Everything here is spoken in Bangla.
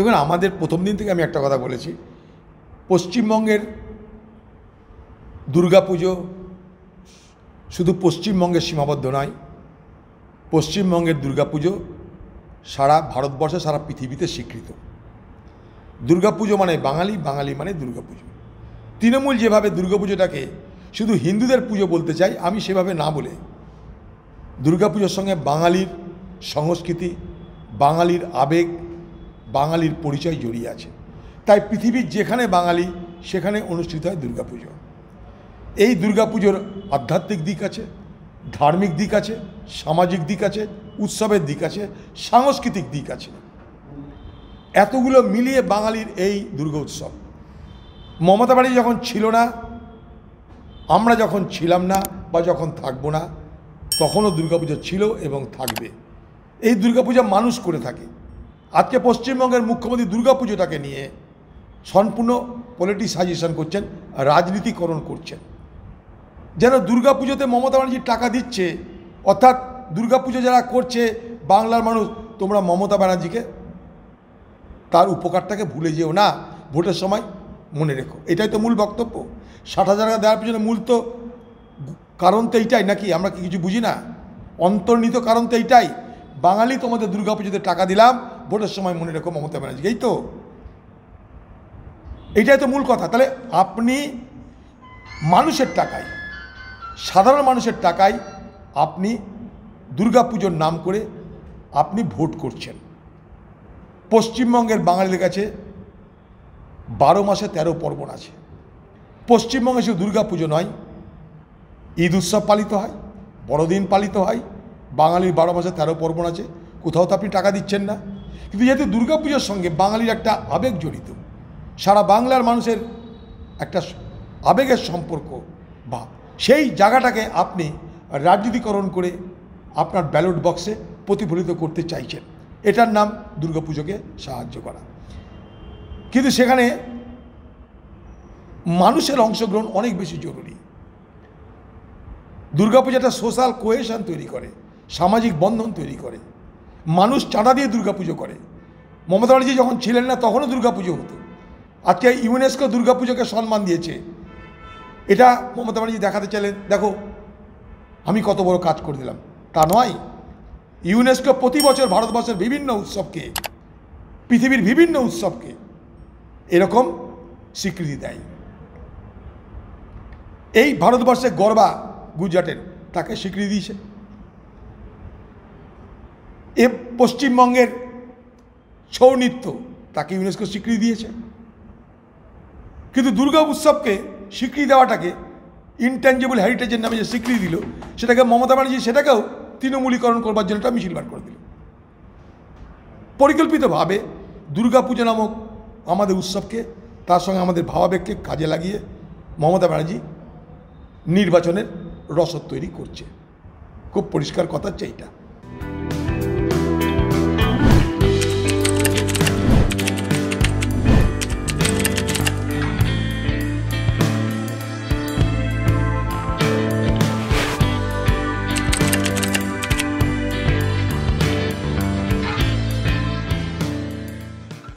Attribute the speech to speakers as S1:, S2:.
S1: দেখুন, আমাদের প্রথম দিন থেকে আমি একটা কথা বলেছি। পশ্চিমবঙ্গের দুর্গাপুজো শুধু পশ্চিমবঙ্গের সীমাবদ্ধ নয়, পশ্চিমবঙ্গের দুর্গাপুজো সারা ভারতবর্ষে, সারা পৃথিবীতে স্বীকৃত। দুর্গাপুজো মানে বাঙালি বাঙালি মানে দুর্গাপুজো। তৃণমূল যেভাবে দুর্গাপুজোটাকে শুধু হিন্দুদের পুজো বলতে চাই, আমি সেভাবে না বলে দুর্গাপুজোর সঙ্গে বাঙালির সংস্কৃতি, বাঙালির আবেগ বাঙালির পরিচয় জড়িয়ে আছে। তাই পৃথিবীর যেখানে বাঙালি, সেখানে অনুষ্ঠিত হয় দুর্গাপুজো। এই দুর্গাপুজোর আধ্যাত্মিক দিক আছে, ধার্মিক দিক আছে, সামাজিক দিক আছে, উৎসবের দিক আছে, সাংস্কৃতিক দিক আছে। এতগুলো মিলিয়ে বাঙালির এই দুর্গা উৎসব। মমতা বাড়ি যখন ছিল না, আমরা যখন ছিলাম না বা যখন থাকব না, তখনও দুর্গাপুজো ছিল এবং থাকবে। এই দুর্গাপূজা মানুষ করে থাকে। আজকে পশ্চিমবঙ্গের মুখ্যমন্ত্রী দুর্গাপুজোটাকে নিয়ে সম্পূর্ণ পলিটিসাইজেশন করছেন, রাজনীতিকরণ করছেন। যেন দুর্গাপুজোতে মমতা ব্যানার্জি টাকা দিচ্ছে, অর্থাৎ দুর্গাপুজো যারা করছে, বাংলার মানুষ, তোমরা মমতা ব্যানার্জিকে তার উপকারটাকে ভুলে যেও না, ভোটের সময় মনে রেখো। এটাই তো মূল বক্তব্য। ষাট হাজার টাকা দেওয়ার পিছনে মূল তো কারণ তো এইটাই, নাকি আমরা কি কিছু বুঝি না? অন্তর্নিহিত কারণ তো এইটাই। বাঙালি তোমাদের দুর্গাপুজোতে টাকা দিলাম ভোটের সময় মনে রেখো মমতা ব্যানার্জি এই তো? এইটাই তো মূল কথা। তাহলে আপনি মানুষের টাকায়, সাধারণ মানুষের টাকায় আপনি দুর্গাপুজোর নাম করে আপনি ভোট করছেন। পশ্চিমবঙ্গের বাঙালিদের কাছে বারো মাসে তেরো পর্বণ আছে। পশ্চিমবঙ্গে শুধু দুর্গাপুজো নয়, ঈদ উৎসব পালিত হয়, বড়দিন পালিত হয়, বাঙালির বারো মাসে তেরো পর্বণ আছে। কোথাও তো আপনি টাকা দিচ্ছেন না। কিন্তু যেহেতু দুর্গাপুজোর সঙ্গে বাঙালির একটা আবেগ জড়িত, সারা বাংলার মানুষের একটা আবেগের সম্পর্ক বা সেই জায়গাটাকে আপনি রাজনীতিকরণ করে আপনার ব্যালট বক্সে প্রতিফলিত করতে চাইছেন, এটার নাম দুর্গাপুজোকে সাহায্য করা। কিন্তু সেখানে মানুষের অংশগ্রহণ অনেক বেশি জরুরি। দুর্গাপূজাটা সোশ্যাল কোয়েশন তৈরি করে, সামাজিক বন্ধন তৈরি করে মানুষ চাঁদা দিয়ে দুর্গাপুজো করে। মমতা ব্যানার্জি যখন ছিলেন না, তখনও দুর্গাপুজো হতো। আজকে ইউনেস্কো দুর্গাপুজোকে সম্মান দিয়েছে। এটা মমতা ব্যানার্জি দেখাতে চাইলেন, দেখো, আমি কত বড় কাজ করে দিলাম। তা নয়, ইউনেস্কো প্রতি বছর ভারতবর্ষের বিভিন্ন উৎসবকে, পৃথিবীর বিভিন্ন উৎসবকে এরকম স্বীকৃতি দেয়। এই ভারতবর্ষে গর্বা গুজরাটের তাকে স্বীকৃতি দিয়েছে। এ পশ্চিমবঙ্গের ছৌ নৃত্য তাকে ইউনেস্কো স্বীকৃতি দিয়েছে। কিন্তু দুর্গা উৎসবকে স্বীকৃতি দেওয়াটাকে ইনট্যাঞ্জেবল হেরিটেজের নামে যে স্বীকৃতি দিল, সেটাকে মমতা ব্যানার্জি সেটাকেও তৃণমূলীকরণ করবার জন্য একটা মিছিল বার করে দিল। পরিকল্পিতভাবে দুর্গাপুজো নামক আমাদের উৎসবকে, তার সঙ্গে আমাদের ভাবাবেগকে কাজে লাগিয়ে মমতা ব্যানার্জি নির্বাচনের রসদ তৈরি করছে। খুব পরিষ্কার কথা হচ্ছে এইটা।